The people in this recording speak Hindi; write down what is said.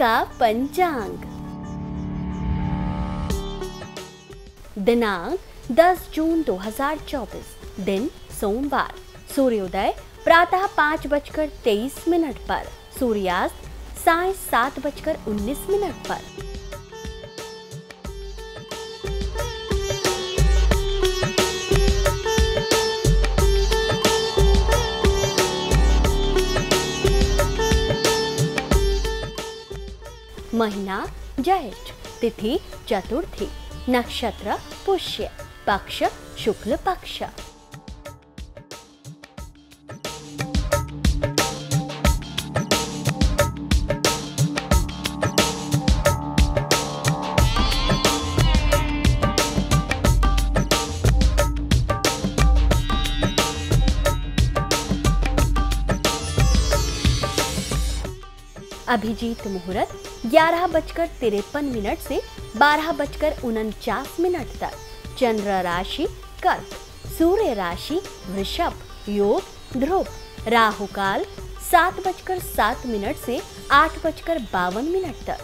का पंचांग। दिनांक 10 जून 2024 दिन सोमवार। सूर्योदय प्रातः पाँच बजकर तेईस मिनट पर, सूर्यास्त साय सात बजकर उन्नीस मिनट पर। महीना ज्येष्ठ तिथि चतुर्थी नक्षत्र पुष्य पक्ष शुक्ल पक्ष। अभिजीत मुहूर्त, ग्यारह बजकर तिरपन मिनट से बारह बजकर उनचास मिनट तक। चंद्र राशि, कर्क। सूर्य राशि, वृषभ। योग, ध्रुव। राहु काल, सात बजकर सात मिनट से आठ बजकर बावन मिनट तक।